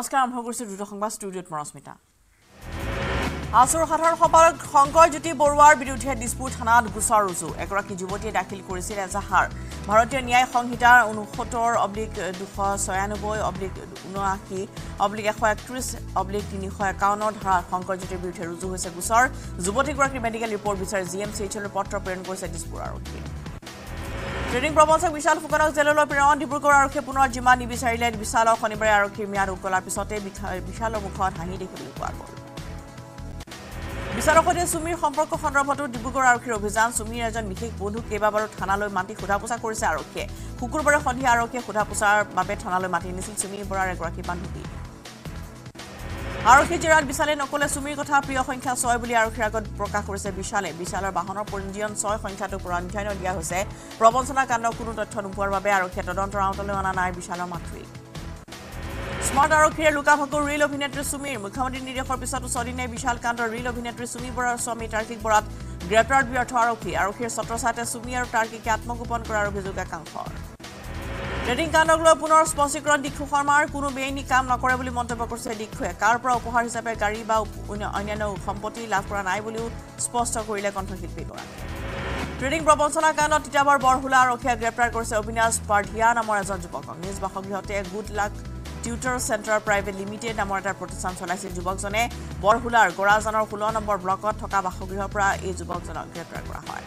নমস্কাৰ আৰম্ভ কৰিছোঁ দ্ৰুত সংবাদ ষ্টুডিঅ'ত মৰস্মিতা আছুৰ সাধাৰণ সম্পাদক শংকৰ জ্যোতি বৰুৱাৰ বিৰুদ্ধে দিছপুৰ থানাত গোচৰ ৰুজু। এগৰাকী যুৱতীয়ে দাখিল কৰিছিল এজাহাৰ। ভাৰতীয় ন্যায় সংহিতাৰ ঊনসত্তৰ অব্লিক দুশ ছয়ানব্বৈ অব্লিক ঊনআশী অব্লিক এশ একত্ৰিছ অব্লিক তিনিশ একাৱন্নৰ ধাৰাত শংকৰজ্যোতিৰ বিৰুদ্ধে ৰুজু হৈছে গোচৰ। যুৱতীগৰাকীৰ মেডিকেল ৰিপৰ্ট বিচাৰি জি এম চি এইচলৈ পত্ৰ প্ৰেৰণ কৰিছে দিছপুৰ আৰক্ষীয়ে। ট্ৰেডিং প্ৰবঞ্চক বিশাল ফুকনক জেললৈ প্ৰেৰণ ডিব্ৰুগড় আৰক্ষীয়ে পুনৰ জিমা নিবিচাৰিলে। বিশালক শনিবাৰে আৰক্ষীৰ ম্যাদ উকলাৰ পিছতে বিশা- বিশালৰ মুখত হাঁহি দেখিবলৈ পোৱা গ'ল। বিশালৰ সৈতে চুমিৰ সম্পৰ্ক সন্দৰ্ভতো ডিব্ৰুগড় আৰক্ষীৰ অভিযান। চুমিৰ এজন বিশেষ বন্ধুক কেইবাবাৰো থানালৈ মাতি সোধা পোছা কৰিছে আৰক্ষীয়ে। শুকুৰবাৰে সন্ধিয়া আৰক্ষীয়ে সোধা পোছাৰ বাবে থানালৈ মাতি নিছিল চুমি বৰাৰ এগৰাকী বান্ধৱী। আৰক্ষী জেৰাত বিশালে নকলে চুমিৰ কথা প্ৰিয় সংখ্যা ছয় বুলি আৰক্ষীৰ আগত প্ৰকাশ কৰিছে বিশালে। বিশালৰ বাহনৰ পঞ্জীয়ন ছয় সংখ্যাটোৰ পৰা অধ্যয়ন দিয়া হৈছে। প্ৰবঞ্চনা কাণ্ডৰ কোনো তথ্য নোপোৱাৰ বাবে আৰক্ষীয়ে তদন্তৰ আওতালৈ অনা নাই বিশালৰ মাতৃ। স্মাৰ্ট আৰক্ষীয়ে লুকাভাকুৰ ৰীল অভিনেত্ৰী চুমিৰ। মুখ্যমন্ত্ৰীৰ নিৰ্দেশৰ পিছতো ছদিনীয়া বিশাল কাণ্ডৰ ৰীল অভিনেত্ৰী চুমি বৰাৰ স্বামী তাৰ্কিক বৰাত গ্ৰেপ্তাৰত ব্যৰ্থ আৰক্ষী। আৰক্ষীৰ ছত্ৰছায়াতে চুমি আৰু তাৰ্কিকে আত্মগোপন কৰাৰ অভিযোগ একাংশৰ। ট্ৰেডিং কাণ্ডক লৈ পুনৰ স্পষ্টীকৰণ দীক্ষু শৰ্মাৰ কোনো বেআইনী কাম নকৰে বুলি মন্তব্য কৰিছে দীক্ষুৱে। কাৰ পৰা উপহাৰ হিচাপে গাড়ী বা অন্য- অন্যান্য সম্পত্তি লাভ কৰা নাই বুলিও স্পষ্ট কৰিলে কণ্ঠশিল্পীগৰাকীয়ে ট্ৰেডিং প্ৰবঞ্চনা কাণ্ডত তিতাবৰ বৰহোলা আৰক্ষীয়ে গ্ৰেপ্তাৰ কৰিছে অবিনাশ পাঢ়িয়া নামৰ এজন যুৱকক। নিজ বাসগৃহতে good luck tutor centre private limited নামৰ এটা প্ৰতিষ্ঠান চলাইছিল। যুৱকজনে বৰহোলাৰ গৰাজানৰ ষোল্ল নম্বৰ ব্লকত থকা বাসগৃহৰ পৰা এই যুৱকজনক গ্ৰেপ্তাৰ কৰা হয়।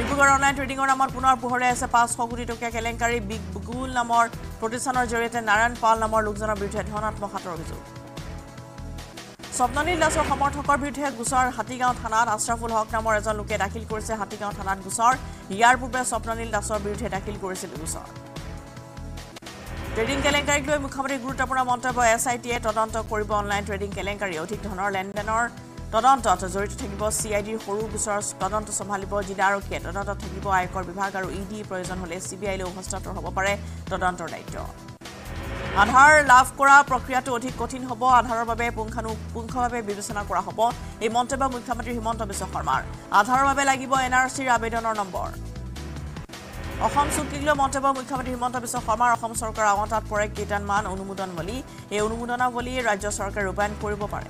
ডিব্ৰুগড় অনলাইন ট্ৰেডিঙৰ নামত পুনৰ পোহৰাই আছে পাঁচশ কোটি টকীয়া কেলেংকাৰী। বিগ গুল নামৰ প্ৰতিষ্ঠানৰ জৰিয়তে নাৰায়ণ পাল নামৰ লোকজনৰ বিৰুদ্ধে ধন আত্মসাতৰ অভিযোগ। স্বপ্ননীল দাসৰ সমৰ্থকৰ বিৰুদ্ধে গোচৰ হাতীগাঁও থানাত আশ্ৰাফুল হক নামৰ এজন লোকে দাখিল কৰিছে হাতীগাঁও থানাত গোচৰ। ইয়াৰ পূৰ্বে স্বপ্ননীল দাসৰ বিৰুদ্ধে দাখিল কৰিছিল গোচৰ। ট্ৰেডিং কেলেংকাৰীক লৈ মুখ্যমন্ত্ৰীৰ গুৰুত্বপূৰ্ণ মন্তব্য এছ আই টিয়ে তদন্ত কৰিব অনলাইন ট্ৰেডিং কেলেংকাৰী অধিক ধনৰ লেনদেনৰ তদন্তত জড়িত থাকিব চি আই ডিৰ সৰু গোচৰৰ তদন্ত চম্ভালিব জিলা আৰক্ষীয়ে। তদন্তত থাকিব আয়কৰ বিভাগ আৰু ই ডি প্ৰয়োজন হ'লে চি বি আইলৈ হস্তান্তৰ হ'ব পাৰে তদন্তৰ দায়িত্ব। আধাৰ লাভ কৰা প্ৰক্ৰিয়াটো অধিক কঠিন হ'ব। আধাৰৰ বাবে পুংখানুপুংখভাৱে বিবেচনা কৰা হ'ব। এই মন্তব্য মুখ্যমন্ত্ৰী হিমন্ত বিশ্ব শৰ্মাৰ। আধাৰৰ বাবে লাগিব এন আৰ চিৰ আবেদনৰ নম্বৰ। অসম চুক্তিক লৈ মন্তব্য মুখ্যমন্ত্ৰী হিমন্ত বিশ্ব শৰ্মাৰ। অসম চৰকাৰৰ আৱতাত পৰে কেইটামান অনুমোদনৱলী এই অনুমোদনাৱলী ৰাজ্য চৰকাৰে ৰূপায়ণ কৰিব পাৰে।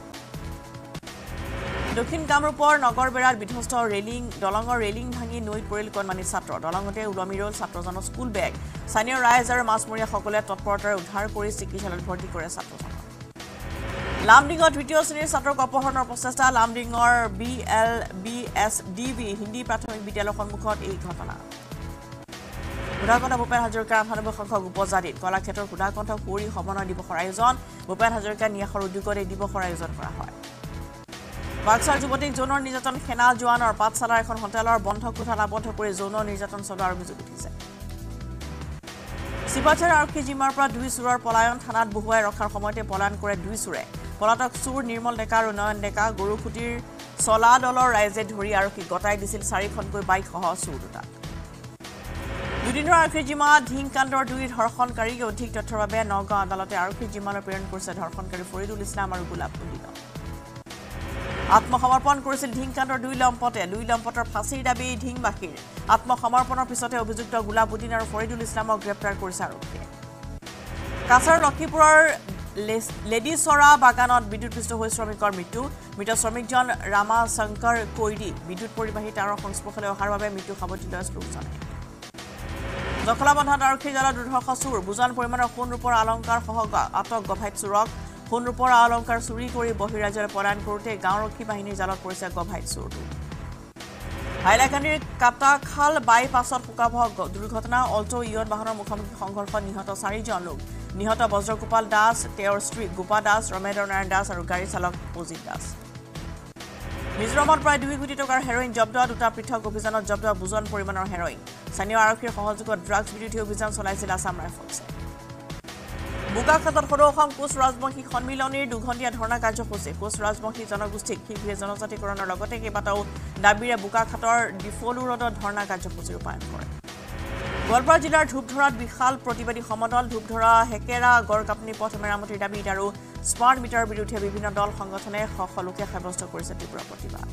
দক্ষিণ কামৰূপৰ নগৰবেৰাত বিধ্বস্ত ৰেলিং দলঙৰ ৰেলিং ভাঙি নৈত পৰিল কণমানি ছাত্ৰ। দলঙতে ওলমি ৰ'ল ছাত্ৰজনৰ স্কুল বেগ। স্থানীয় ৰাইজ আৰু মাছমৰীয়াসকলে তৎপৰতাৰে উদ্ধাৰ কৰি চিকিৎসালয়ত ভৰ্তি কৰে ছাত্ৰজনক। লামডিঙত তৃতীয় শ্ৰেণীৰ ছাত্ৰক অপহৰণৰ প্ৰচেষ্টা। লামডিঙৰ B L B S D B Hindi প্ৰাথমিক বিদ্যালয়ৰ সন্মুখত এই ঘটনা। সুধাকণ্ঠ ভূপেন হাজৰিকাৰ আঠানব্বৈ সংখ্যক উপজাতিত। কলাক্ষেত্ৰৰ সুধাকণ্ঠ কুঁৱৰী সমন্বয় দিৱসৰ আয়োজন। ভূপেন হাজৰিকা ন্যাসৰ উদ্যোগত এই দিৱসৰ আয়োজন কৰা হয়। বাক্সাৰ যুৱতীক যৌন নিৰ্যাতন সেনা জোৱানৰ পাঠশালাৰ এখন হোটেলৰ বন্ধ কোঠাত আবদ্ধ কৰি যৌন নিৰ্যাতন চলোৱাৰ অভিযোগ উঠিছে। আৰক্ষী জিমাৰ পৰা দুই চোৰৰ পলায়ন থানাত বহুৱাই ৰখাৰ সময়তে পলায়ন কৰে দুই চোৰে। পলাতক চোৰ নিৰ্মল ডেকা আৰু নয়ন ডেকা গৰুখুটিৰ চলা দলৰ ৰাইজে ধৰি আৰক্ষীক গতাই দিছিল চাৰিখনকৈ বাইকসহ চোৰ দুটাক। দুদিনৰ আৰক্ষী জিমাত ধিংকাণ্ডৰ দুই ধৰ্ষণকাৰীক অধিক তথ্যৰ বাবে নগাঁও আদালতে আৰক্ষী জিমালৈ প্ৰেৰণ কৰিছে ধৰ্ষণকাৰী ফৰিদুল ইছলাম আৰু গোলাপ উদ্দিনক আত্মসমৰ্পণ কৰিছিল ধিংকাণ্ডৰ দুই লম্পটে। দুই লম্পটৰ ফাঁচীৰ দাবী ধিংবাসীৰ আত্মসমৰ্পণৰ পিছতে অভিযুক্ত গোলাবুদ্দিন আৰু ফৰিদুল ইছলামক গ্ৰেপ্তাৰ কৰিছে আৰক্ষীয়ে। কাছাৰ লক্ষীপুৰৰ লেডিচৰা বাগানত বিদ্যুৎপৃষ্ট হৈ শ্ৰমিকৰ মৃত্যু। মৃত শ্ৰমিকজন ৰামা শংকৰ কৈৰী। বিদ্যুৎ পৰিবাহী তাঁৰৰ সংস্পৰ্শলৈ অহাৰ বাবে মৃত্যু সাৱটি লয় লোকজনে। দখলাবন্ধাত আৰক্ষীৰ জালত দুৰ্ধৰ্ষ চোৰ বুজান পৰিমাণৰ সোণ ৰূপৰ অলংকাৰ সহ গ- আটক গভাইত চোৰক সোণ ৰূপৰ অলংকাৰ চুৰি কৰি বহিৰাজ্যলৈ পলায়ন কৰোঁতে গাঁওৰক্ষী বাহিনীৰ জালত পৰিছে গভাইত চোৰটো হাইলাকান্দিৰ কাটাখাল বাইপাছত শোকাবহ দুৰ্ঘটনা। অল্টো ইয়ন বাহনৰ মুখামুখি সংঘৰ্ষত নিহত চাৰিজন লোক। নিহত বজ্ৰগোপাল দাস তেওঁৰ স্ত্ৰী গোপা দাস ৰমেন্দ্ৰ নাৰায়ণ দাস আৰু গাড়ী চালক অজিত দাস। মিজোৰামত প্ৰায় দুই কোটি টকাৰ হেৰইন জব্দ দুটা পৃথক অভিযানত জব্দ বুজন পৰিমাণৰ হেৰইন। স্থানীয় আৰক্ষীৰ সহযোগত ড্ৰাগছ বিৰোধী অভিযান চলাইছিল আছাম ৰাইফলছে। বোকাখাটত সদৌ অসম কোচ ৰাজবংশী সন্মিলনীৰ দুঘণ্টীয়া ধৰ্ণা কাৰ্যসূচী। কোচ ৰাজবংশী জনগোষ্ঠীক শীঘ্ৰে জনজাতিকৰণৰ লগতে কেইবাটাও দাবীৰে বোকাখাটৰ ডিফলু ৰোডত ধৰ্ণা কাৰ্যসূচী ৰূপায়ণ কৰে। গোৱালপাৰা জিলাৰ ধূপধৰাত বিশাল প্ৰতিবাদী সমদল ধূপধৰা হেকেৰা গড়কাপনি পথ মেৰামতিৰ দাবীত আৰু স্মাৰ্ট মিটাৰৰ বিৰুদ্ধে বিভিন্ন দল সংগঠনে শ শ লোকে সাব্যস্ত কৰিছে তীব্ৰ প্ৰতিবাদ।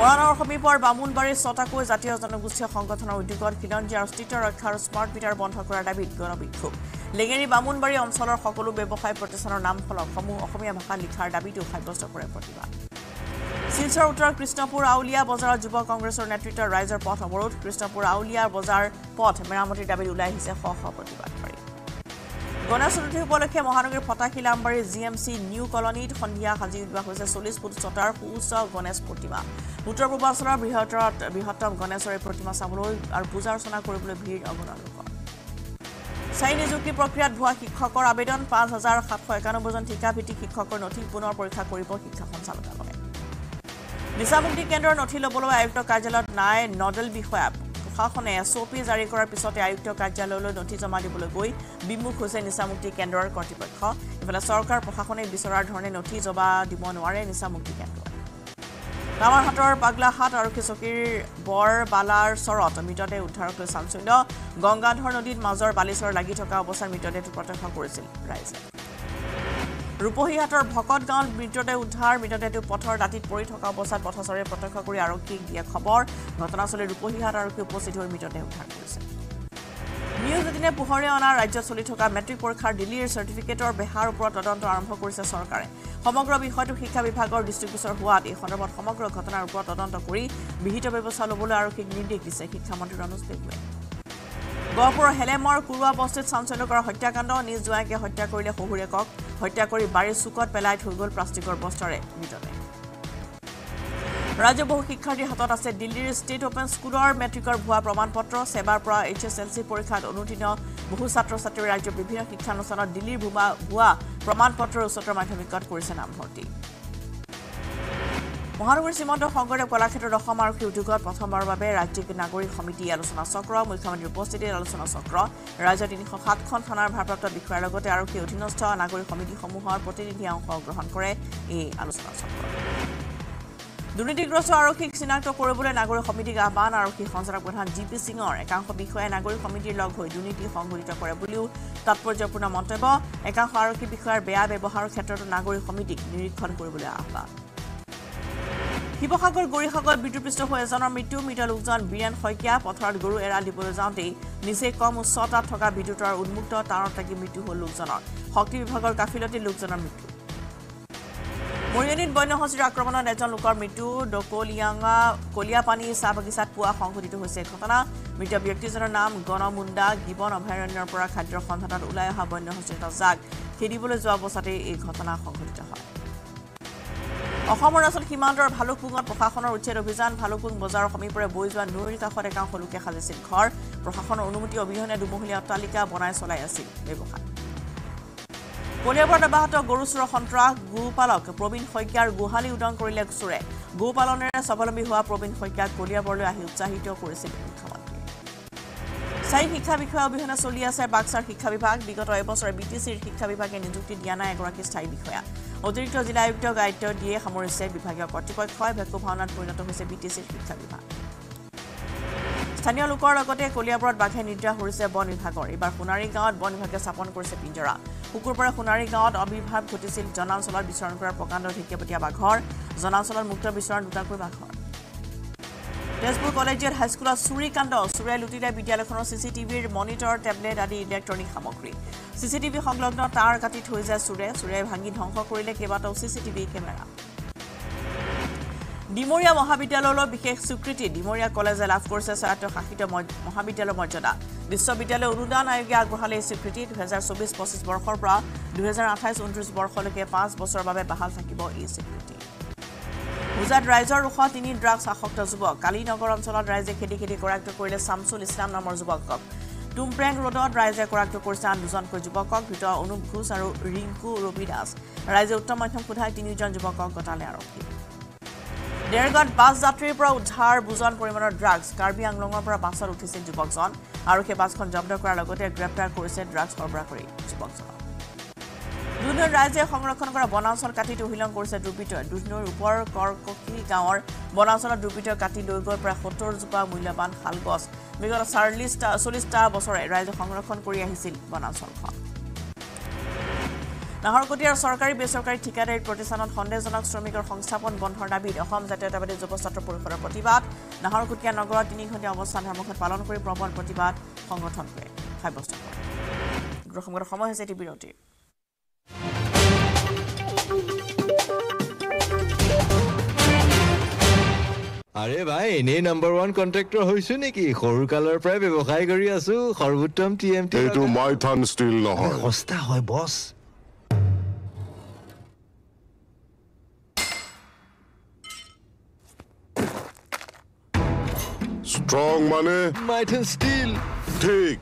মৰাণৰ সমীপৰ বামুণবাৰীৰ ছটাকৈ জাতীয় জনগোষ্ঠীয় সংগঠনৰ উদ্যোগত খিলঞ্জীয়া অস্তিত্ব ৰক্ষা আৰু স্মাৰ্ট মিটাৰ বন্ধ কৰাৰ দাবীত গণবিক্ষোভ। লেঙেৰী বামুণবাৰী অঞ্চলৰ সকলো ব্যৱসায় প্ৰতিষ্ঠানৰ নাম ফলকসমূহ অসমীয়া ভাষাত লিখাৰ দাবীটো সাব্যস্ত কৰে প্ৰতিবাদ। শিলচৰ উত্তৰ কৃষ্ণপুৰ আউলীয়া বজাৰত যুৱ কংগ্ৰেছৰ নেতৃত্বত ৰাইজৰ পথ অৱৰোধ। কৃষ্ণপুৰ আউলীয়া বজাৰ পথ মেৰামতিৰ দাবীত ওলাই আহিছে শ শ প্ৰতিবাদকাৰী গণেশ চতুৰ্থী উপলক্ষে মহানগৰীৰ ফটাশিল আমবাৰীৰ জি এম চি নিউ কলনীত সন্ধিয়া সাজি উলিওৱা হৈছে চল্লিছ ফুট ছটাৰ সুউচ্চ গণেশ প্ৰতিমা। উত্তৰ পূৰ্বাঞ্চলৰ বৃহত্তৰ বৃহত্তম গণেশৰ এই প্ৰতিমা চাবলৈ আৰু পূজা অৰ্চনা কৰিবলৈ ভিৰ অগণন লোকৰ স্থায়ী নিযুক্তি প্ৰক্ৰিয়াত ভুৱা শিক্ষকৰ আবেদন পাঁচ হাজাৰ সাতশ একানব্বৈজন ঠিকাভিত্তিক শিক্ষকৰ নথি পুনৰ পৰীক্ষা কৰিব শিক্ষা সঞ্চালকালয়ে। নিচামুক্তি কেন্দ্ৰৰ নথি ল'বলৈ আয়ুক্ত কাৰ্যালয়ত নাই নডেল বিষয়া প্ৰশাসনে এছ অ' পি জাৰি কৰাৰ পিছতে আয়ুক্ত কাৰ্যালয়লৈ নথি জমা দিবলৈ গৈ বিমুখ হৈছে নিচামুক্তি কেন্দ্ৰৰ কৰ্তৃপক্ষ। ইফালে চৰকাৰ প্ৰশাসনে বিচৰাৰ ধৰণে নথি জমা দিব নোৱাৰে নিচামুক্তি কেন্দ্ৰই। কামাৰহাটৰ পাগলাহাট আৰক্ষী চকীৰ বৰবালাৰ চৰত মৃতদেহ উদ্ধাৰক লৈ চাঞ্চল্য। গংগাধৰ নদীত মাজৰ বালিচৰ লাগি থকা অৱস্থাত মৃতদেহটো প্ৰত্যক্ষ কৰিছিল ৰাইজে। ৰূপহীহাটৰ ভকত গাঁৱত মৃতদেহ উদ্ধাৰ মৃতদেহটো পথৰ দাঁতিত পৰি থকা অৱস্থাত পথচাৰীয়ে প্ৰত্যক্ষ কৰি আৰক্ষীক দিয়ে খবৰ। ঘটনাস্থলীত ৰূপহীহাট আৰক্ষী উপস্থিত হৈ মৃতদেহ উদ্ধাৰ কৰিছে। নিউজ এদিনে পোহৰে অনা ৰাজ্যত চলি থকা মেট্ৰিক পৰীক্ষাৰ দিল্লীৰ চাৰ্টিফিকেটৰ বেহাৰ ওপৰত তদন্ত আৰম্ভ কৰিছে চৰকাৰে। সমগ্ৰ বিষয়টো শিক্ষা বিভাগৰ দৃষ্টিগোচৰ হোৱাত এই সন্দৰ্ভত সমগ্ৰ ঘটনাৰ ওপৰত তদন্ত কৰি বিহিত ব্যৱস্থা ল'বলৈ আৰক্ষীক নিৰ্দেশ দিছে শিক্ষামন্ত্ৰী ৰনোজ পেগুৱে গহপুৰৰ হেলেমৰ কুৰুৱা বস্তিত চাঞ্চল্যকৰ হত্যাকাণ্ড নিজ জোঁৱাইকে হত্যা কৰিলে শহুৰেকক। হত্যা কৰি বাৰীৰ চুকত পেলাই থৈ গ'ল প্লাষ্টিকৰ বস্তাৰে মৃতদেহ ৰাজ্যৰ বহু শিক্ষাৰ্থীৰ হাতত আছে দিল্লীৰ ষ্টেট অপেন স্কুলৰ মেট্ৰিকৰ ভুৱা প্ৰমাণ পত্ৰ ছেবাৰ পৰা এইচ এছ এল চি পৰীক্ষাত অনুতীৰ্ণ বহু ছাত্ৰ ছাত্ৰীয়ে ৰাজ্যৰ বিভিন্ন শিক্ষানুষ্ঠানত দিল্লীৰ ভুৱা ভুৱা প্ৰমাণ পত্ৰৰ উচ্চতৰ মাধ্যমিকত কৰিছে নামভৰ্তি। মহানগৰী শ্ৰীমন্ত শংকৰদেৱ কলাক্ষেত্ৰৰ দশম আৰক্ষী উদ্যোগত প্ৰথমবাৰৰ বাবে ৰাজ্যিক নাগৰিক সমিতি আলোচনা চক্ৰ মুখ্যমন্ত্ৰীৰ উপস্থিতিত আলোচনা চক্ৰ ৰাজ্যৰ তিনিশ সাতখন থানাৰ ভাৰপ্ৰাপ্ত বিষয়াৰ লগতে আৰক্ষীৰ অধীনস্থ নাগৰিক সমিতিসমূহৰ প্ৰতিনিধিয়ে অংশগ্ৰহণ কৰে এই আলোচনা চক্ৰ। দুৰ্নীতিগ্ৰস্ত আৰক্ষীক চিনাক্ত কৰিবলৈ নাগৰিক সমিতিক আহ্বান আৰক্ষী সঞ্চালক প্ৰধান জি পি সিঙৰ। একাংশ বিষয়াই নাগৰিক সমিতিৰ লগ হৈ দুৰ্নীতি সংঘটিত কৰে বুলিও তাৎপৰ্যপূৰ্ণ মন্তব্য। একাংশ আৰক্ষী বিষয়াৰ বেয়া ব্যৱহাৰৰ ক্ষেত্ৰতো নাগৰিক সমিতিক নিৰীক্ষণ কৰিবলৈ আহ্বান। শিৱসাগৰ গৌৰীসাগৰত বিদ্যুৎপৃষ্ট হৈ এজনৰ মৃত্যু মৃত লোকজন বীৰেণ শইকীয়া পথাৰত গৰু এৰাল দিবলৈ যাওঁতেই নিচে কম উচ্চতাত থকা বিদ্যুতৰ উন্মুক্ত তাঁৰত লাগি মৃত্যু হ'ল লোকজনৰ। শক্তি বিভাগৰ গাফিলতি লোকজনৰ মৃত্যু। মৰিয়নীত বন্য হস্তীৰ আক্ৰমণত এজন লোকৰ মৃত্যু ডকলিয়াঙা কলিয়াপানী চাহ বাগিচাত পুৱা সংঘটিত হৈছে ঘটনা। মৃত ব্যক্তিজনৰ নাম গণমুণ্ডা গিবন অভয়াৰণ্যৰ পৰা খাদ্যৰ সন্ধানত ওলাই অহা বন্য হস্তীৰ এটা জাক। খেদিবলৈ যোৱা অৱস্থাতেই এই ঘটনা সংঘটিত হয়। অসম অৰুণাচল সীমান্তৰ ভালুকপুঙত প্ৰশাসনৰ উচ্ছেদ অভিযান ভালুকপুং বজাৰৰ সমীপৰে বৈ যোৱা নৈৰ কাষত একাংশ লোকে সাজিছিল ঘৰ। প্ৰশাসনৰ অনুমতি অবিহনে দুমহলীয়া অট্টালিকা বনাই চলাই আছিল ব্যৱসায়। কলিয়াবৰত অব্যাহত গৰু চোৰৰ সন্ত্ৰাস গোপালক প্ৰবীণ শইকীয়াৰ গোহালি উদং কৰিলে চোৰে। গোপালনেৰে স্বাৱলম্বী হোৱা প্ৰবীণ শইকীয়াক কলিয়াবৰলৈ আহি উৎসাহিত কৰিছিল স্থায়ী শিক্ষা বিষয়া অবিহনে চলি আছে বাক্সাৰ শিক্ষা বিভাগ। বিগত এবছৰে বি টি চিৰ শিক্ষা বিভাগে নিযুক্তি দিয়া নাই এগৰাকী স্থায়ী বিষয়া। অতিৰিক্ত জিলা আয়ুক্তক দায়িত্ব দিয়ে সামৰিছে বিভাগীয় কৰ্তৃপক্ষই। ভেকু ভাওনাত পৰিণত হৈছে বি টি চিৰ শিক্ষা বিভাগ। স্থানীয় লোকৰ লগতে কলিয়াবৰত বাঘে নিদ্ৰা কৰিছে বন বিভাগৰ। এইবাৰ সোণাৰী গাঁৱত বন বিভাগে স্থাপন কৰিছে পিঞ্জৰা। শুকুৰবাৰে সোণাৰী গাঁৱত আৱিৰ্ভাৱ ঘটিছিল জনাঞ্চলত বিচৰণ কৰা প্ৰকাণ্ড ঢেকীয়াপতীয়া বাঘৰ। জনাঞ্চলত মুক্ত বিচৰণ দুটাকৈ বাঘৰ। তেজপুৰ কলেজিয়েট হাইস্কুলত চুৰিকাণ্ড চোৰে লুটিলে বিদ্যালয়খনৰ চি চি টিভিৰ মনিটৰ টেবলেট আদি ইলেক্ট্ৰনিক সামগ্ৰী। চি চি টিভি সংলগ্ন তাঁৰ কাটি থৈ যায় চোৰে চোৰে ভাঙি ধ্বংস কৰিলে কেইবাটাও C C TV camera. Dimoria মহাবিদ্যালয়লৈ বিশেষ স্বীকৃতি। ডিমৰীয়া কলেজে লাভ কৰিছে স্বায়ত্তশাসিত মহাবিদ্যালয়ৰ মৰ্যাদা। বিশ্ববিদ্যালয় অনুদান আয়োগে আগবঢ়ালে এই স্বীকৃতি। দুহেজাৰ চৌবিছ পঁচিছ বৰ্ষৰ পৰা দুহেজাৰ আঠাইছ ঊনত্ৰিছ বৰ্ষলৈকে পাঁচ বছৰৰ বাবে বাহাল থাকিব এই স্বীকৃতি। হোজাত ৰাইজৰ ৰোষত তিনি ড্ৰাগছ আসক্ত যুৱক। কালি নগৰ অঞ্চলত ৰাইজে খেদি খেদি কৰায়ত্ব কৰিলে শামছুল ইছলাম নামৰ যুৱকক। টুমপ্ৰেং ৰোডত ৰাইজে কৰায়ত্ব কৰিছে আন দুজনকৈ যুৱকক ভিতৰত অনুপ ঘোষ আৰু ৰিংকু ৰবি দাস। ৰাইজে উত্তম মধ্যম সোধাই তিনিজন যুৱকক গতালে আৰক্ষী ডেৰগাঁৱত বাছ যাত্ৰীৰ পৰা উদ্ধাৰ বুজন পৰিমাণৰ ড্ৰাগছ। কাৰ্বি আংলঙৰ পৰা বাছত উঠিছিল যুৱকজন। আৰু সেই বাছখন জব্দ কৰাৰ লগতে গ্ৰেপ্তাৰ কৰিছে ড্ৰাগছ সৰবৰাহকাৰী যুৱকজনক। দুধনৈৰ ৰাইজে সংৰক্ষণ কৰা বনাঞ্চল কাটি তহিলং কৰিছে দুৰ্বৃত্তই। দুধনৈৰ ওপৰ কৰকী গাঁৱৰ বনাঞ্চলত দুৰ্বৃত্তই কাটি লৈ গৈ প্ৰায় সত্তৰজোপা মূল্যৱান শাল গছ বিগত চাৰিল্লিছটা চল্লিছটা বছৰে ৰাইজে সংৰক্ষণ কৰি আহিছিল বনাঞ্চলখন। নাহৰকটীয়াৰ চৰকাৰী বেচৰকাৰী ঠিকাদাৰী প্ৰতিষ্ঠানত সন্দেহজনক শ্ৰমিকৰ সংস্থাপন বন্ধৰ দাবীত অসম জাতীয়তাবাদী যুৱ ছাত্ৰ পৰিষদৰ প্ৰতিবাদ। নাহৰকটীয়া নগৰত তিনিঘণ্টীয়া অৱস্থান ধৰ্মঘট পালন কৰি প্ৰবল প্ৰতিবাদ সংগঠনটোৱে সাব্যস্ত কৰে। সময় হৈছে এটি বিৰতিৰ আৰে ভাই এনেই নাম্বাৰ ওৱান কণ্ট্ৰেক্টৰ হৈছো নেকি? সৰুকালৰ পৰাই ব্যৱসায় কৰি আছো সৰ্বোত্তম টি এম টি এইটো মাইথান ষ্টীল নহয়। সস্তা হয় বছ। ষ্ট্ৰং মানে? মাইথন ষ্টীল ঠিক।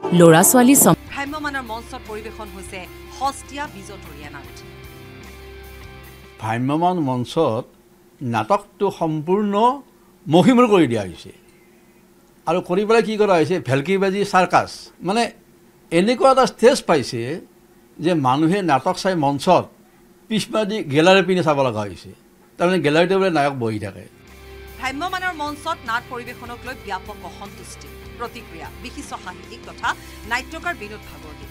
ল'ৰা ছোৱালী চম ভ্ৰাম্যমানৰ মঞ্চত পৰিৱেশন হৈছে সস্তীয়া বিজতৰীয়া নাট ভ্ৰাম্যমান মঞ্চত নাটকটো সম্পূৰ্ণ মহিমূৰ কৰি দিয়া হৈছে। আৰু কৰি পেলাই কি কৰা হৈছে ভেলকিবাজি চাৰ্কাছ। মানে এনেকুৱা এটা ষ্টেজ পাইছে যে মানুহে নাটক চাই মঞ্চত পিছমাদি গেলাৰী পিনে চাব লগা হৈছে। তাৰমানে গেলাৰীতে বোলে নায়ক বহি থাকে। ভ্ৰাম্যমানৰ মঞ্চত নাট পৰিৱেশনক লৈ ব্যাপক অসন্তুষ্টি প্ৰতিক্ৰিয়া বিশিষ্ট সাহিত্যিক তথা নাট্যকাৰ বিনোদ ভাগৱতী।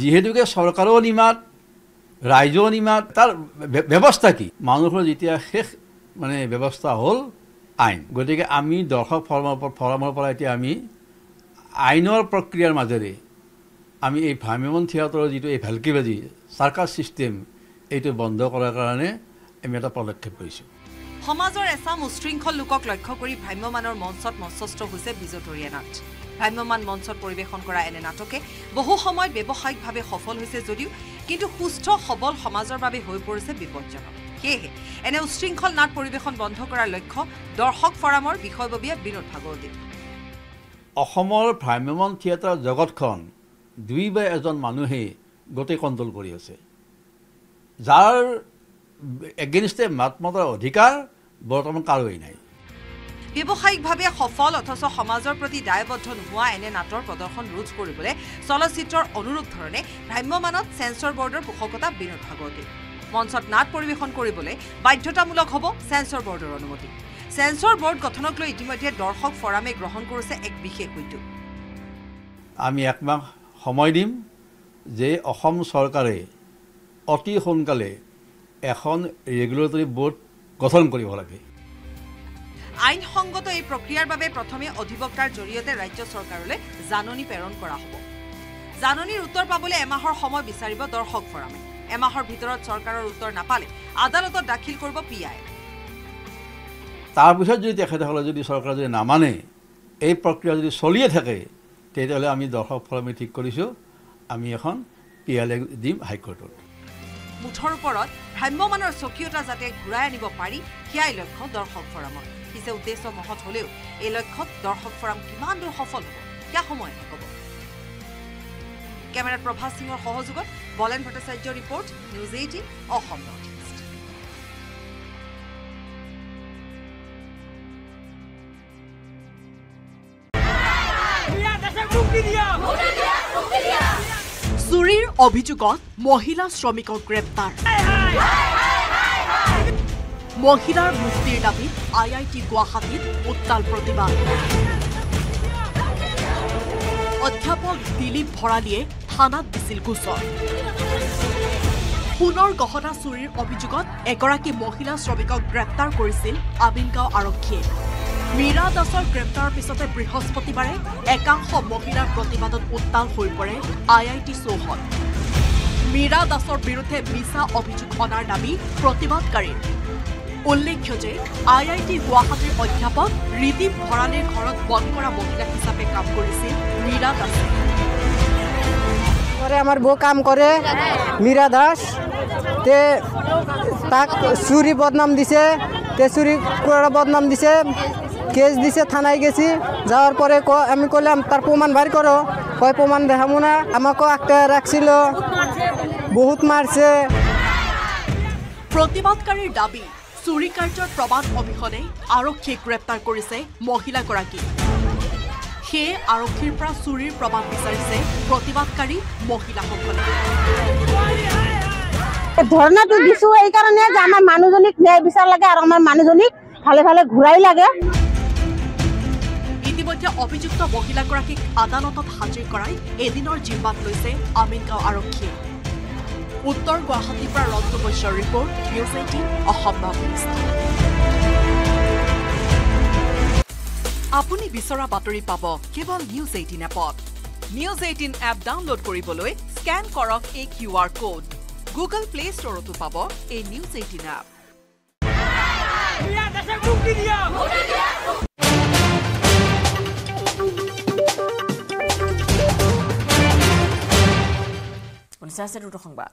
যিহেতুকে চৰকাৰেও নিমাত ৰাইজেও নিমাত তাৰ ব্যৱস্থা কি? মানুহৰ যেতিয়া শেষ মানে ব্যৱস্থা হ'ল আইন গতিকে আমি দৰ্শক ফৰামৰ পৰা ফৰামৰ পৰা এতিয়া আমি আইনৰ প্ৰক্ৰিয়াৰ মাজেৰে আমি এই ভ্ৰাম্যমান থিয়েটাৰৰ যিটো এই ভেলকিবাজি চাৰ্কাছ ছিষ্টেম এইটো বন্ধ কৰাৰ কাৰণে আমি এটা পদক্ষেপ লৈছোঁ। সমাজৰ এচাম উশৃংখল লোকক লক্ষ্য কৰি ভ্ৰাম্যমানৰ মঞ্চত মঞ্চস্থ হৈছে বিজতৰীয়া নাট ভ্ৰাম্যমান মঞ্চত পৰিৱেশন কৰা এনে নাটকে বহু সময়ত ব্যৱসায়িকভাৱে সফল হৈছে যদিও কিন্তু সুস্থ সবল সমাজৰ বাবে হৈ পৰিছে বিপদজনক। সেয়েহে এনে উশৃংখল নাট পৰিৱেশন বন্ধ কৰাৰ লক্ষ্য দৰ্শক ফৰামৰ বিষয়ববীয়া বিনোদ ভাগৱতী। অসমৰ ভ্ৰাম্যমান থিয়েটাৰ জগতখন দুই বা এজন মানুহেই গোটেই কণ্ট্ৰল কৰি আছে। যাৰ এগেইনষ্টে মাত মতাৰ অধিকাৰ বৰ্তমান কাৰোৱেই নাই। ব্যৱসায়িকভাৱে সফল অথচ সমাজৰ প্ৰতি দায়বদ্ধ নোহোৱা এনে নাটৰ প্ৰদৰ্শন ৰোধ কৰিবলৈ চলচ্চিত্ৰৰ অনুৰূপ ধৰণে ভ্ৰাম্যমানত চেঞ্চৰ বৰ্ডৰ পোষকতা বিনোদ ভাগৱতী মঞ্চত নাট পৰিৱেশন কৰিবলৈ বাধ্যতামূলক হ'ব চেঞ্চৰ বৰ্ডৰ অনুমতি। চেঞ্চৰ বৰ্ড গঠনক লৈ ইতিমধ্যে দৰ্শক ফৰামে গ্ৰহণ কৰিছে এক বিশেষ উদ্যোগ। আমি একমাহ সময় দিম যে অসম চৰকাৰে অতি সোনকালে এখন ৰেগুলেটৰী বৰ্ড গঠন কৰিব লাগে। আইনসংগত এই প্ৰক্ৰিয়াৰ বাবে প্ৰথমে অধিবক্তাৰ জৰিয়তে ৰাজ্য চৰকাৰলৈ জাননী প্ৰেৰণ কৰা হ'ব। জাননীৰ উত্তৰ পাবলৈ এমাহৰ সময় বিচাৰিব দৰ্শক ফৰামে। এমাহৰ ভিতৰত চৰকাৰৰ উত্তৰ নাপালে আদালতত দাখিল কৰিব পি আই। তাৰপিছত যদি তেখেতসকলে যদি চৰকাৰে যদি নামানে এই প্ৰক্ৰিয়া যদি চলিয়ে থাকে তেতিয়াহ'লে আমি দৰ্শক ফৰামে ঠিক কৰিছোঁ আমি এখন পি এল এ দিম হাইকোৰ্টত। মুঠৰ ওপৰত ভ্ৰাম্যমানৰ স্বকীয়তা যাতে ঘূৰাই আনিব পাৰি সেয়াই লক্ষ্য দৰ্শক ফৰামৰ পিছে উদ্দেশ্য মহৎ হ'লেও এই লক্ষ্যত দৰ্শক ফৰাম কিমান দূৰ সফল হ'ব সেয়া সময়ে ক'ব কেমেৰাত প্ৰভাস সিঙৰ সহযোগত Balen Bhattacharya report News Eighteen Assam North East. চুৰিৰ অভিযোগত মহিলা শ্ৰমিকক গ্ৰেপ্তাৰ। মহিলাৰ মুক্তিৰ দাবীত আই আই টি গুৱাহাটীত উত্তাল প্ৰতিবাদ। অধ্যাপক দিলীপ ভৰালীয়ে থানাত দিছিল গোচৰ। সোণৰ গহনা চুৰিৰ অভিযোগত এগৰাকী মহিলা শ্ৰমিকক গ্ৰেপ্তাৰ কৰিছিল আমিনগাঁও আৰক্ষীয়ে। মীৰা দাসৰ গ্ৰেপ্তাৰৰ পিছতে বৃহস্পতিবাৰে একাংশ মহিলাৰ প্ৰতিবাদত উত্তাল হৈ পৰে আই আই টি চৌহদ। মীৰা দাসৰ বিৰুদ্ধে মিছা অভিযোগ অনাৰ দাবী প্ৰতিবাদকাৰীৰ। উল্লেখ্য যে আই আই টি গুৱাহাটীৰ অধ্যাপক ৰিদীপ ভৰালীৰ ঘৰত বন্ধ কৰা মহিলা হিচাপে কাম কৰিছিল মীৰা দাসে। আমার বউ কাম করে মীরা দাস। তে তাক চুরি বদনাম দিছে তে চুরি করার বদনাম দিছে কেস দিছে থানায় গেছি। যাওয়ার পরে ক- আমি করলাম তার প্রমাণ বাড়ি করো কয় প্রমাণ দেখাবো না আমাকেও একটা রাখছিল বহুত মারছে প্ৰতিবাদকাৰীৰ দাবী চুৰি কাৰ্যৰ প্ৰমাণ অবিহনে আৰক্ষীয়ে গ্ৰেপ্তাৰ কৰিছে মহিলাগৰাকীক সেয়ে আৰক্ষীৰ পৰা চুৰিৰ প্ৰমাণ বিচাৰিছে প্ৰতিবাদকাৰী মহিলাসকলে। ধৰ্ণাটো দিছো এই কাৰণে যে আমাৰ মানুহজনীক ন্যায় বিচাৰ লাগে আৰু আমাৰ মানুহজনীক ভালে ভালে ঘূৰাই লাগে। ইতিমধ্যে অভিযুক্ত মহিলাগৰাকীক আদালতত হাজিৰ কৰাই এদিনৰ জিম্মাত লৈছে আমিনগাঁও আৰক্ষীয়ে। উত্তৰ গুৱাহাটীৰ পৰা ৰন্তু বৈশ্যৰ report News Eighteen Assam North আপুনি বিচৰা বাতৰি পাব কেৱল নিউজ এইটিন এপত। নিউজ এইটিন এপ ডাউনলোড কৰিবলৈ স্কেন কৰক এই Q R code Google Play ষ্টৰতো পাব এই নিউজ এইটিন এপ দ্ৰুত সংবাদ?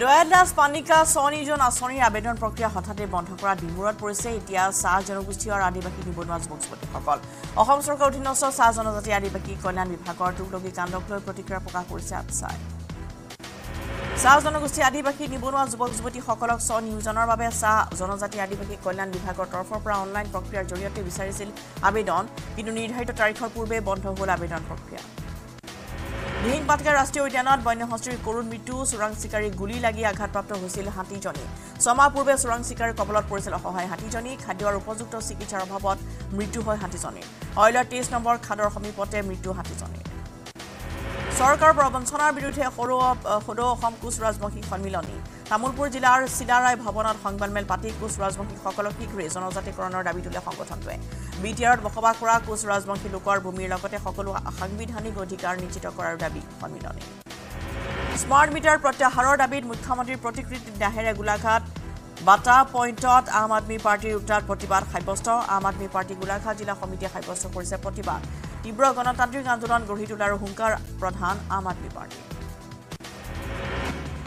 দয়াল দাস পানিকা স্বনিয়োজন আঁচনিৰ আবেদন প্ৰক্ৰিয়া হঠাতে বন্ধ কৰা ডিমূৰত পৰিছে। এতিয়া চাহ জনগোষ্ঠী আৰু আদিবাসী নিবনুৱা যুৱক যুৱতীসকল অসম চৰকাৰৰ অধীনস্থ চাহ জনজাতি আদিবাসী কল্যাণ বিভাগৰ তুগলকী কাণ্ডক লৈ প্ৰতিক্ৰিয়া প্ৰকাশ কৰিছে আটছাই চাহ জনগোষ্ঠী আদিবাসী নিবনুৱা যুৱক যুৱতীসকলক স্বনিয়োজনৰ বাবে চাহ জনজাতি আদিবাসী কল্যাণ বিভাগৰ তৰফৰ পৰা অনলাইন প্ৰক্ৰিয়াৰ জৰিয়তে বিচাৰিছিল আবেদন। কিন্তু নিৰ্ধাৰিত তাৰিখৰ পূৰ্বে বন্ধ হ'ল আবেদন প্ৰক্ৰিয়া। দিহিং পাটকা ৰাষ্ট্ৰীয় উদ্যানত বন্যহস্তীৰ কৰুণ মৃত্যু চোৰাং চিকাৰী গুলী লাগি আঘাতপ্ৰাপ্ত হৈছিল হাতীজনী। ছমাহ পূৰ্বে চোৰাং চিকাৰীৰ কবলত পৰিছিল অসহায় হাতীজনী। খাদ্য আৰু উপযুক্ত চিকিৎসাৰ অভাৱত মৃত্যু হয় হাতীজনীৰ। অইলৰ তেইছ নম্বৰ খাদৰ সমীপতে মৃত্যু হাতীজনীৰ। চৰকাৰৰ প্ৰবঞ্চনাৰ বিৰুদ্ধে সৰু সদৌ অসম কোচ ৰাজবংশী সন্মিলনী। তামোলপুৰ জিলাৰ চিলাৰায় ভৱনত সংবাদমেল পাতি কোচ ৰাজবংশীসকলক শীঘ্ৰে জনজাতিকৰণৰ দাবী তোলে সংগঠনটোৱে। বি টি আৰত বসবাস কৰা কোচ ৰাজবংশী লোকৰ ভূমিৰ লগতে সকলো সাংবিধানিক অধিকাৰ নিশ্চিত কৰাৰ দাবী সন্মিলনী। স্মাৰ্ট মিটাৰ প্ৰত্যাহাৰৰ দাবীত মুখ্যমন্ত্ৰীৰ প্ৰতিকৃতি দাহেৰে গোলাঘাট। বাটা পইণ্টত আম আদমী পাৰ্টীৰ উত্তাল প্ৰতিবাদ সাব্যস্ত। আম আদমী পাৰ্টী গোলাঘাট জিলা সমিতিয়ে সাব্যস্ত কৰিছে প্ৰতিবাদ। তীব্ৰ গণতান্ত্ৰিক আন্দোলন গঢ়ি তোলাৰ হুংকাৰ প্ৰধান আম আদমী পাৰ্টী।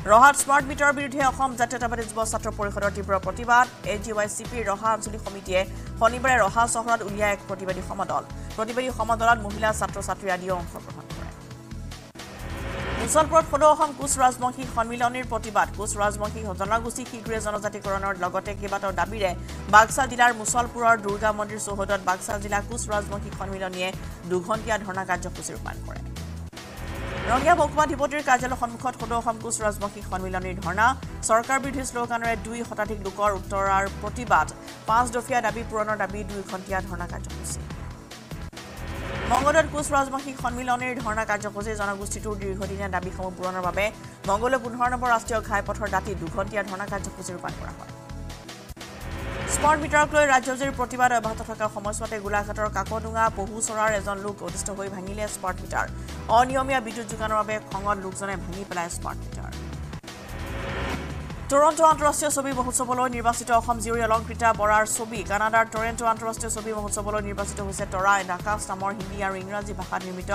ৰহাত স্মাৰ্ট মিটাৰৰ বিৰুদ্ধে অসম জাতীয়তাবাদী যুৱ ছাত্ৰ পৰিষদৰ তীব্ৰ প্ৰতিবাদ। এ জি ৱাই চি পিৰ ৰহা আঞ্চলিক সমিতিয়ে শনিবাৰে ৰহা চহৰত উলিয়াই এক প্ৰতিবাদী সমদল। প্ৰতিবাদী সমদলত মহিলা ছাত্ৰ ছাত্ৰী আদিও অংশগ্ৰহণ কৰে। মুছলপুৰত সদৌ অসম কোচ ৰাজবংশী সন্মিলনীৰ প্ৰতিবাদ। কোচ ৰাজবংশী জনগোষ্ঠী শীঘ্ৰে জনজাতিকৰণৰ লগতে কেইবাটাও দাবীৰে বাক্সা জিলাৰ মুছলপুৰৰ দুৰ্গা মন্দিৰ চৌহদত বাক্সা জিলা কোচ ৰাজবংশী সন্মিলনীয়ে দুঘণ্টীয়া ধৰ্ণা কাৰ্যসূচী ৰূপায়ণ কৰে। ৰঙিয়া মহকুমা ধিপতিৰ কাৰ্যালয় সন্মুখত সদৌ অসম কোচ ৰাজবংশী সন্মিলনীৰ ধৰ্ণা। চৰকাৰ বিৰোধী শ্লোগানেৰে দুই শতাধিক লোকৰ উত্তৰাৰ প্ৰতিবাদ। পাঁচ দফীয়া দাবী পূৰণৰ দাবী দুই ঘণ্টীয়া ধৰ্ণা কাৰ্যসূচী। মংগলদৈত কোচ ৰাজবংশী সন্মিলনীৰ ধৰ্ণা কাৰ্যসূচী জনগোষ্ঠীটোৰ দীৰ্ঘদিনীয়া দাবীসমূহ পূৰণৰ বাবে মংগলদৈ পোন্ধৰ নম্বৰ ৰাষ্ট্ৰীয় ঘাইপথৰ দাঁতি দুঘণ্টীয়া ধৰ্ণা কাৰ্যসূচী ৰূপায়ণ কৰা হয়। স্মাৰ্ট মিটাৰক লৈ ৰাজ্যজুৰি প্ৰতিবাদ অব্যাহত থকাৰ সময়ছোৱাতে গোলাঘাটৰ কাকডোঙা পহুচৰাৰ এজন লোক অতিষ্ঠ হৈ ভাঙিলে স্মাৰ্ট মিটাৰ অনিয়মীয়া বিদ্যুৎ যোগানৰ বাবে খঙত লোকজনে ভাঙি পেলায় স্মাৰ্ট মিটাৰ টৰণ্টো আন্তঃৰাষ্ট্ৰীয় ছবি মহোৎসৱলৈ নিৰ্বাচিত অসম জীয়ৰী অলংকৃতা বৰাৰ ছবি। কানাডাৰ টৰেণ্টো আন্তঃৰাষ্ট্ৰীয় ছবি মহোৎসৱলৈ নিৰ্বাচিত হৈছে তৰা এণ্ড আকাশ নামৰ হিন্দী আৰু ইংৰাজী ভাষাত নিৰ্মিত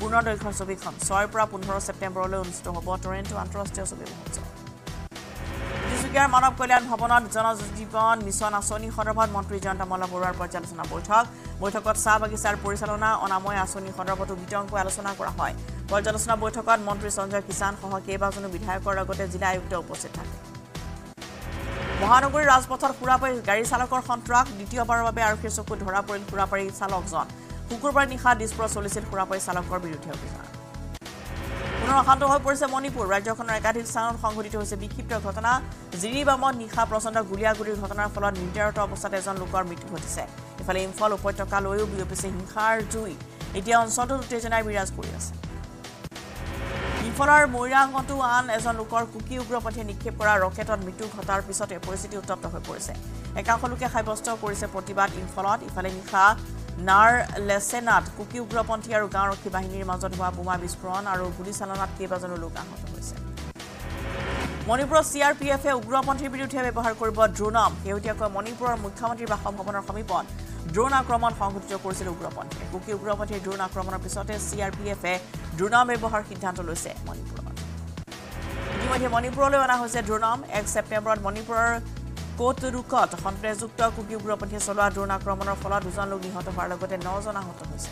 পূৰ্ণদৈৰ্ঘ্যৰ ছবিখন। ছয়ৰ পৰা পোন্ধৰ ছেপ্টেম্বৰলৈ অনুষ্ঠিত হ'ব টৰেণ্টো আন্তঃৰাষ্ট্ৰীয় ছবি মহোৎসৱ। তিনিচুকীয়াৰ মানৱ কল্যাণ ভৱনত জনজীৱন মিছন আঁচনি সন্দৰ্ভত মন্ত্ৰী জয়ন্ত মল্ল বৰুৱাৰ পৰ্যালোচনা বৈঠক। বৈঠকত চাহ বাগিচাৰ পৰিচালনা অনাময় আঁচনি সন্দৰ্ভতো বিতংকৈ আলোচনা কৰা হয়। পৰ্যালোচনা বৈঠকত মন্ত্ৰী সঞ্জয় কিষাণসহ কেইবাজনো বিধায়কৰ লগতে জিলা আয়ুক্ত উপস্থিত থাকে। মহানগৰীৰ ৰাজপথত সুৰাপাৰী গাড়ী চালকৰ সন্ত্ৰাস দ্বিতীয়বাৰৰ বাবে আৰক্ষীৰ চকুত ধৰা পৰিল সুৰাপাৰী চালকজন। শুকুৰবাৰে নিশা দিছপুৰত চলিছিল সুৰাপাৰী চালকৰ বিৰুদ্ধে অভিযান। পুনৰ অশান্ত হৈ পৰিছে মণিপুৰ। ৰাজ্যখনৰ একাধিক স্থানত সংঘটিত হৈছে বিক্ষিপ্ত ঘটনা। জিৰিবামত নিশা প্ৰচণ্ড গুলীয়াগুলীৰ ঘটনাৰ ফলত নিৰ্ধাৰিত অৱস্থাত এজন লোকৰ মৃত্যু ঘটিছে। ইফালে ইম্ফল উপত্যকালৈও বিয়পিছে হিংসাৰ জুই। এতিয়া অঞ্চলটোত উত্তেজনাই বিৰাজ কৰি আছে। ইম্ফলৰ মৈৰাঙতো আন এজন লোকৰ কুকি উগ্ৰপন্থীয়ে নিক্ষেপ কৰা ৰকেটত মৃত্যু ঘটাৰ পিছতে পৰিস্থিতি উত্তপ্ত হৈ পৰিছে। একাংশ লোকে সাব্যস্ত কৰিছে প্ৰতিবাদ ইম্ফলত। ইফালে নিশা নাৰ লেচেনাত কুকি উগ্ৰপন্থী আৰু গাঁওৰক্ষী বাহিনীৰ মাজত হোৱা বোমা বিস্ফোৰণ আৰু গুলীচালনাত কেইবাজনো লোক আহত হৈছে। মণিপুৰৰ চি আৰ পি এফে উগ্ৰপন্থীৰ বিৰুদ্ধে ব্যৱহাৰ কৰিব ড্ৰোনম শেহতীয়াকৈ মণিপুৰৰ মুখ্যমন্ত্ৰীৰ বাসভৱনৰ সমীপত ড্ৰোন আক্ৰমণ সংঘটিত কৰিছিল উগ্ৰপন্থীয়ে। কুকি উগ্ৰপন্থীৰ ড্ৰোন আক্ৰমণৰ পিছতে চি আৰ পি এফে ড্ৰোনম ব্যৱহাৰ সিদ্ধান্ত লৈছে মণিপুৰত। ইতিমধ্যে মণিপুৰলৈ অনা হৈছে ড্ৰোনম এক ছেপ্টেম্বৰত মণিপুৰৰ কোটৰুকত সন্ত্ৰাসযুক্ত কুকি উগ্ৰপন্থীয়ে চলোৱা ড্ৰোন আক্ৰমণৰ ফলত দুজন লোক নিহত হোৱাৰ লগতে নজন আহত হৈছে।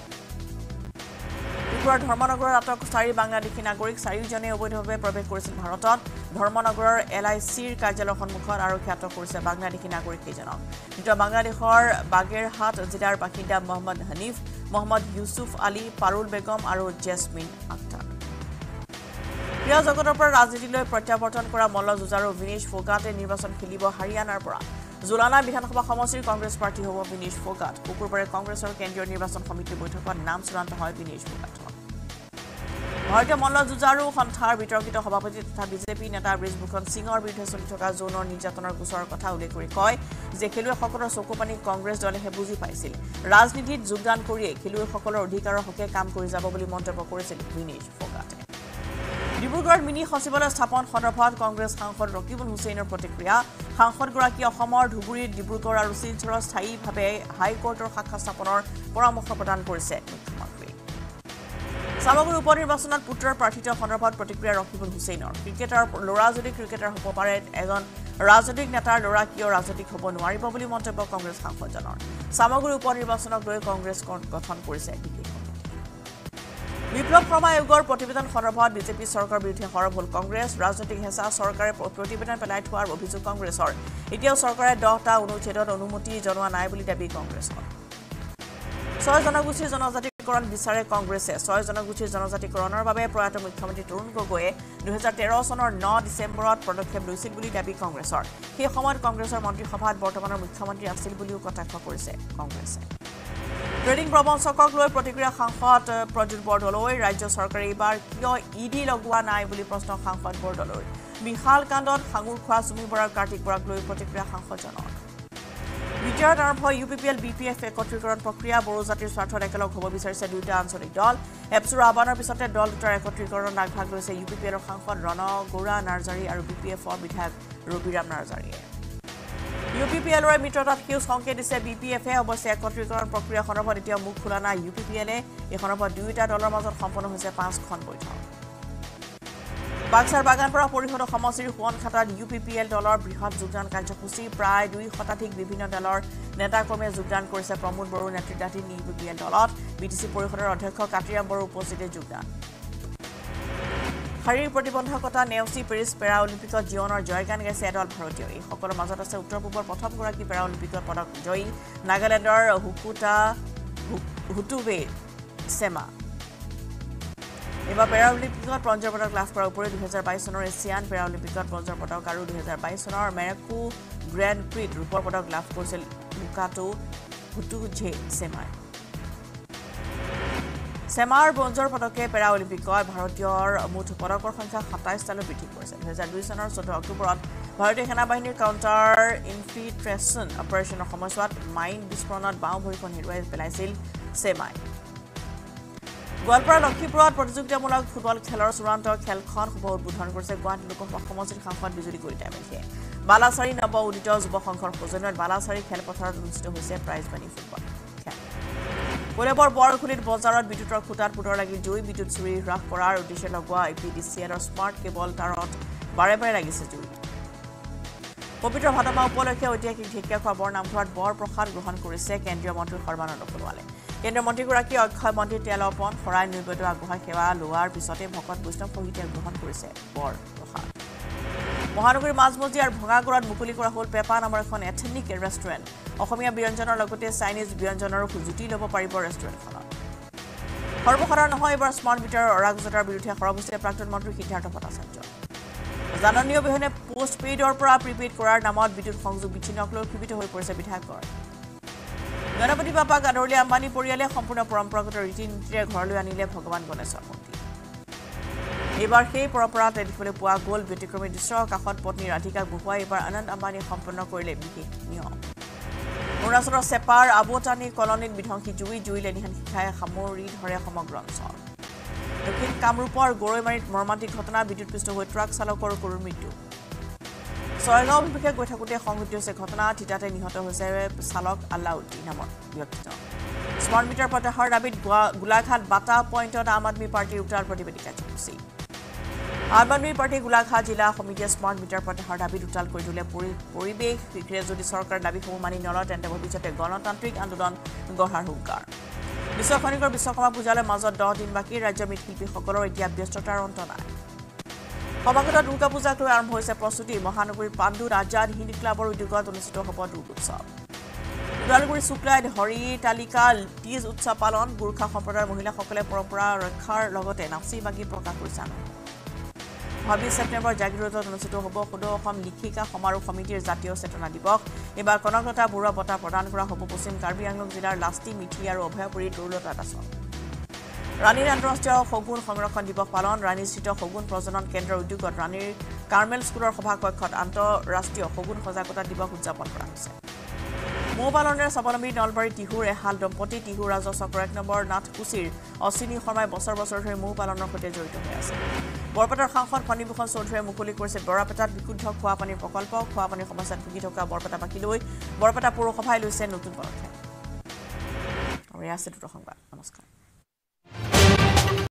ত্ৰিপুৰাৰ ধৰ্মনগৰৰ আটক চাৰি বাংলাদেশী নাগৰিক চাৰিওজনে অবৈধভাৱে প্ৰৱেশ কৰিছিল ভাৰতত। ধৰ্মনগৰৰ এল আই চিৰ কাৰ্যালয়ৰ সন্মুখত আৰক্ষীয়ে আটক কৰিছে বাংলাদেশী নাগৰিক কেইজনক মৃত বাংলাদেশৰ বাগেৰহাট জিলাৰ বাসিন্দা মহম্মদ হানিফ মহম্মদ ইউছুফ আলী পাৰুল বেগম আৰু জেছমিন আখতাৰ। ক্ৰীড়া জগতৰ পৰা ৰাজনীতিলৈ প্ৰত্যাৱৰ্তন কৰা মল্ল যুঁজাৰু বিনেশ ফোগাটে নিৰ্বাচন খেলিব হাৰিয়ানাৰ পৰা। জোলানা বিধানসভা সমষ্টিৰ কংগ্ৰেছ প্ৰাৰ্থী হ'ব বিনেশ ফোগাট। শুকুৰবাৰে কংগ্ৰেছৰ কেন্দ্ৰীয় নিৰ্বাচন সমিতিৰ বৈঠকত নাম চূড়ান্ত হয় বিনেশ ফোগাটৰ। ভাৰতীয় মল্ল যুঁজাৰু সন্থাৰ বিতৰ্কিত সভাপতি তথা বিজেপি নেতা ব্ৰিজভূষণ সিঙৰ বিৰুদ্ধে চলি থকা যৌনৰ নিৰ্যাতনৰ গোচৰৰ কথা উল্লেখ কৰি কয় যে খেলুৱৈসকলৰ চকুপানী কংগ্ৰেছ দলেহে বুজি পাইছিল। ৰাজনীতিত যোগদান কৰিয়েই খেলুৱৈসকলৰ অধিকাৰৰ হকে কাম কৰি যাব বুলি মন্তব্য কৰিছিল বিনেশ ফোগাটে। ডিব্ৰুগড়ত মিনি সচিবালয় স্থাপন সন্দৰ্ভত কংগ্ৰেছ সাংসদ ৰকিবুল হুছেইনৰ প্ৰতিক্ৰিয়া। সাংসদগৰাকীয়ে অসমৰ ধুবুৰীত ডিব্ৰুগড় আৰু শিলচৰত স্থায়ীভাৱে হাইকোৰ্টৰ শাখা স্থাপনৰ পৰামৰ্শ প্ৰদান কৰিছে। মুখ্যমন্ত্ৰী। চামগুৰি উপ নিৰ্বাচনত পুত্ৰৰ প্ৰাৰ্থিত্ব সন্দৰ্ভত প্ৰতিক্ৰিয়া ৰকিবুল হুছেইনৰ। ক্ৰিকেটাৰ ল'ৰা যদি ক্ৰিকেটাৰ হ'ব পাৰে এজন ৰাজনৈতিক নেতাৰ ল'ৰা কিয় ৰাজনৈতিক হ'ব নোৱাৰিব বুলি মন্তব্য কংগ্ৰেছ সাংসদজনৰ। চামগুৰি উপ নিৰ্বাচনক লৈ কংগ্ৰেছ গঠন কৰিছে বিশেষ বিপ্লৱ শৰ্মা আয়োগৰ প্ৰতিবেদন সন্দৰ্ভত বিজেপি চৰকাৰৰ বিৰুদ্ধে সৰব হ'ল কংগ্ৰেছ। ৰাজনৈতিক হেঁচা চৰকাৰে প্ৰতিবেদন পেলাই থোৱাৰ অভিযোগ কংগ্ৰেছৰ। এতিয়াও চৰকাৰে দহটা অনুচ্ছেদত অনুমতি জনোৱা নাই বুলি দাবী কংগ্ৰেছৰ। ছয় জনগোষ্ঠীৰ জনজাতিকৰণ বিচাৰে কংগ্ৰেছে। ছয় জনগোষ্ঠীৰ জনজাতিকৰণৰ বাবে প্ৰয়াত মুখ্যমন্ত্ৰী তৰুণ গগৈয়ে দুহেজাৰ তেৰ চনৰ ন ডিচেম্বৰত পদক্ষেপ লৈছিল বুলি দাবী কংগ্ৰেছৰ। সেই সময়ত কংগ্ৰেছৰ মন্ত্ৰীসভাত বৰ্তমানৰ মুখ্যমন্ত্ৰী আছিল বুলিও কটাক্ষ কৰিছে কংগ্ৰেছে। ট্ৰেডিং প্ৰবঞ্চকক লৈ প্ৰতিক্ৰিয়া সাংসদ প্ৰদ্যুৎ বৰদলৈ। ৰাজ্য চৰকাৰে এইবাৰ কিয় ই ডি লগোৱা নাই বুলি প্ৰশ্ন সাংসদ বৰদলৈ। বিশাল কাণ্ডত সাঙুৰ খোৱা চুমি বৰা আৰু কাৰ্তিক বৰাক লৈ প্ৰতিক্ৰিয়া সাংসদজনৰ দ্বিতীয়ত আৰম্ভ U P P L B P F একত্ৰীকৰণ প্ৰক্ৰিয়া। বড়ো জাতিৰ স্বাৰ্থত একেলগ হ'ব বিচাৰিছে দুয়োটা আঞ্চলিক দল। এপছুৰ আহ্বানৰ পিছতে দল দুটাৰ একত্ৰীকৰণত আগভাগ লৈছে ইউ পি পি এলৰ সাংসদ ৰণ গৌৰা নাৰ্জাৰী আৰু বি পি এফৰ বিধায়ক ৰবিৰাম নাৰ্জাৰীয়ে। ইউ পি পি এলৰে মিত্ৰতাত সেউজ সংকেত দিছে বি পি এফে। অৱশ্যে একত্ৰীকৰণ প্ৰক্ৰিয়া সন্দৰ্ভত এতিয়াও মুখ খোলা নাই ইউ পি পি এলে এই সন্দৰ্ভত দুয়োটা দলৰ মাজত সম্পন্ন হৈছে পাঁচখন বৈঠক। বাক্সাৰ বাগানপাৰা পৰিষদ সমষ্টিৰ সোৱণখাটাত ইউ পি পি এল দলৰ বৃহৎ যোগদান কাৰ্যসূচী। প্ৰায় দুই শতাধিক বিভিন্ন দলৰ নেতাকৰ্মীয়ে যোগদান কৰিছে। প্ৰমোদ বড়ো নেতৃত্বাধীন ইউ পি পি এল দলত। বি টি চি পৰিষদৰ অধ্যক্ষ কাতিৰাম বড়ো উপস্থিতিত যোগদান। শাৰীৰিক প্ৰতিবন্ধকতা নেওচি পেৰিছ পেৰা অলিম্পিকত জীৱনৰ জয়গান গাইছে এদল ভাৰতীয়। এইসকলৰ মাজত আছে উত্তৰ পূবৰ প্ৰথমগৰাকী পেৰা অলিম্পিকত পদক জয়ী নাগালেণ্ডৰ হুকুটা হুটুৱে চেমা এইবাৰ পেৰা অলিম্পিকত ব্ৰঞ্জৰ পদক লাভ কৰাৰ উপৰি দুহেজাৰ বাইছ চনৰ এছিয়ান পেৰা অলিম্পিকত ব্ৰঞ্জৰ পদক আৰু দুহেজাৰ বাইছ চনৰ মেৰেকো গ্ৰেণ্ড প্ৰিত ৰূপৰ পদক লাভ কৰিছিল লুকাটো হুটুঝে চেমাই চেমাৰ ব্ৰঞ্জৰ পদকে পেৰা অলিম্পিকত ভাৰতীয়ৰ মুঠ পদকৰ সংখ্যা সাতাইছটালৈ বৃদ্ধি কৰিছে। দুহেজাৰ দুই চনৰ চৈধ্য অক্টোবৰত ভাৰতীয় সেনাবাহিনীৰ কাউণ্টাৰ ইনফিল্ট্ৰেশ্যন অপাৰেশ্যনৰ সময়ছোৱাত মাইন বিস্ফোৰণত বাওঁ ভৰিখন হেৰুৱাই পেলাইছিল চেমাই গোৱালপাৰা লক্ষীপুৰত প্ৰতিযোগিতামূলক ফুটবল খেলৰ চূড়ান্ত খেলখন শুভ উদ্বোধন কৰিছে গুৱাহাটী লোকসভা সমষ্টিৰ সাংসদ বিজুলী কলিতা মেধিয়ে বালাচাৰী নৱ উদিত যুৱ সংঘৰ সৌজন্যত বালাচাৰী খেলপথাৰত অনুষ্ঠিত হৈছে প্ৰাইজবাণী ফুটবল। কলেবৰ বৰখুলিত বজাৰত বিদ্যুতৰ খুটাত পুতৰ লাগি জুই বিদ্যুৎ চুৰি হ্ৰাস কৰাৰ উদ্দেশ্যে লগোৱা এ পি ডি চি এলৰ স্মাৰ্ট কেবল তাঁৰত বাৰে বাৰে লাগিছে জুই। পবিত্ৰ ভাদমা উপলক্ষে ঐতিহাসিক ঢেকীয়াখোৱা বৰ নামঘৰত বৰ প্ৰসাদ গ্ৰহণ কৰিছে কেন্দ্ৰীয় মন্ত্ৰী সৰ্বানন্দ সোণোৱালে। কেন্দ্ৰীয় মন্ত্ৰীগৰাকীয়ে অক্ষয় মন্দিৰ তেল অৰ্পণ শৰাই নৈবেদ্য আগবঢ়াই সেৱা লোৱাৰ পিছতে ভকত বৈষ্ণৱ সহিতে গ্ৰহণ কৰিছে বৰ মহানগৰীৰ মাজমজিয়াৰ ভঙাগড়ত মুকলি কৰা হ'ল পেপা নামৰ এখন এথেনিক অসমীয়া ব্যঞ্জনৰ লগতে চাইনিজ ব্যঞ্জনৰো জুতি ল'ব পাৰিব ৰেষ্টুৰেণ্টখনত। সৰ্বসাধাৰণ নহয় এইবাৰ স্মাৰ্ট মিটাৰৰ অৰাগজতাৰ বিৰুদ্ধে সৰব হৈছে প্ৰাক্তন মন্ত্ৰী সিদ্ধাৰ্থ ভট্টাচাৰ্য। জাননী অবিহনে পোষ্ট পেইডৰ পৰা প্ৰিপেইড কৰাৰ নামত বিদ্যুৎ সংযোগ বিচ্ছিন্নক লৈ ক্ষোভিত হৈ পৰিছে বিধায়কৰ। গণপতি বাপাক আদৰলি আম্বানী পৰিয়ালে সম্পূৰ্ণ পৰম্পৰাগত ৰীতি নীতিৰে ঘৰলৈ আনিলে ভগৱান গণেশৰ এইবাৰ সেই পৰম্পৰাত দেখিবলৈ পোৱা গ'ল ব্যতিক্ৰমী দৃশ্যৰ কাষত পত্নী ৰাধিকাক বহুৱাই এইবাৰ আনন্দ আম্বানীয়ে সম্পন্ন কৰিলে বিশেষ নিয়ম। অৰুণাচলৰ চেপাৰ আবতানী কলনীত বিধ্বংসী জুই জুইলে নিহান শিখাই সামৰি ধৰে সমগ্ৰ অঞ্চল। দক্ষিণ কামৰূপৰ গৰৈমাৰীত মৰ্মান্তিক ঘটনা বিদ্যুৎপৃষ্ট হৈ ট্ৰাক চালকৰ কৰুণ মৃত্যু। ছয়গাঁও অভিমুখে গৈ থাকোঁতে সংঘটিত হৈছে ঘটনা থিতাতে নিহত হৈছে চালক আল্লাউদ্দিন নামৰ ব্যক্তিজন স্মাৰ্ট মিটাৰ প্ৰত্যাহাৰৰ দাবীত গোলাঘাট বাটা পইণ্টত আম আদমী পাৰ্টীৰ উত্তাল প্ৰতিবাদী কাৰ্যসূচী। আম আদমী পাৰ্টীৰ গোলাঘাট জিলা সমিতিয়ে স্মাৰ্ট মিটাৰ প্ৰত্যাহাৰৰ দাবীত উত্তাল কৰি তোলে। পৰি- পৰিৱেশ শীঘ্ৰে যদি চৰকাৰৰ দাবীসমূহ মানি নলয় তেন্তে ভৱিষ্যতে গণতান্ত্ৰিক আন্দোলন গঢ়াৰ হুংকাৰ। বিশ্ব খনিকৰ বিশ্বকৰ্মা পূজালৈ মাজত দহ দিন বাকী ৰাজ্যৰ মৃৎশিল্পীসকলৰ এতিয়া ব্যস্ততাৰ অন্ত নাই। সমাগত দুৰ্গা পূজাক লৈ আৰম্ভ হৈছে প্ৰস্তুতি। মহানগৰীৰ পাণ্ডুত আজাদ হিন্দী ক্লাবৰ উদ্যোগত অনুষ্ঠিত হ'ব দুৰ্গোৎসৱ ওদালগুৰি শুক্লাইত হৰি তালিকা তীজ উৎসৱ পালন। গোৰ্খা সম্প্ৰদায়ৰ মহিলাসকলে পৰম্পৰা ৰক্ষাৰ লগতে নাচি বাগি প্ৰকাশ কৰিছে আনন্দ। ছাব্বিছ ছেপ্টেম্বৰ জাগিৰোডত অনুষ্ঠিত হ'ব সদৌ অসম লিখিকা সমাৰোহ সমিতিৰ জাতীয় চেতনা দিৱস। এইবাৰ কনকলতা বৰুৱা বঁটা প্ৰদান কৰা হ'ব পশ্চিম কাৰ্বি আংলং জিলাৰ লাষ্টি মিঠি আৰু অভয়াপুৰীৰ তৰুলতা দাসক। ৰাণীৰ আন্তঃৰাষ্ট্ৰীয় শগুন সংৰক্ষণ দিৱস পালন ৰাণীস্থিত শগুন প্ৰজনন কেন্দ্ৰৰ উদ্যোগত ৰাণীৰ কাৰ্মেল স্কুলৰ সভাকক্ষত আন্তঃৰাষ্ট্ৰীয় শগুন সজাগতা দিৱস উদযাপন কৰা হৈছে। মৌ পালনেৰে স্বাৱলম্বী নলবাৰী টিহুৰ এহাল দম্পতী টিহু ৰাজহ চক্ৰ এক নম্বৰ নাথকুচিৰ অশ্বিনী শৰ্মাই বছৰ বছৰ ধৰি মৌ পালনৰ সৈতে জড়িত হৈ আছে। বৰপেটাৰ সাংসদ ফণীভূষণ চৌধুৰীয়ে মুকলি কৰিছে বৰাপেটাত বিশুদ্ধ খোৱাপানীৰ প্ৰকল্প খোৱাপানীৰ সমস্যাত ভুগি থকা বৰপেটাবাসীলৈ বৰপেটা পৌৰসভাই লৈছে নতুন পদক্ষেপ। নমস্কাৰ।